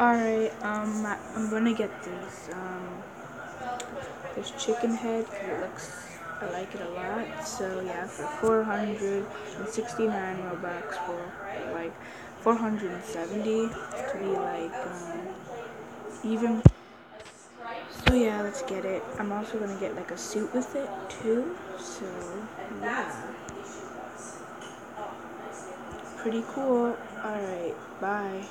Alright, um, I'm gonna get this, um, this chicken head, because it looks, I like it a lot, so yeah, for 469 Robux for, like, 470 to be, like, um, even, so yeah, let's get it. I'm also gonna get, like, a suit with it, too, so, yeah. Pretty cool. Alright, bye.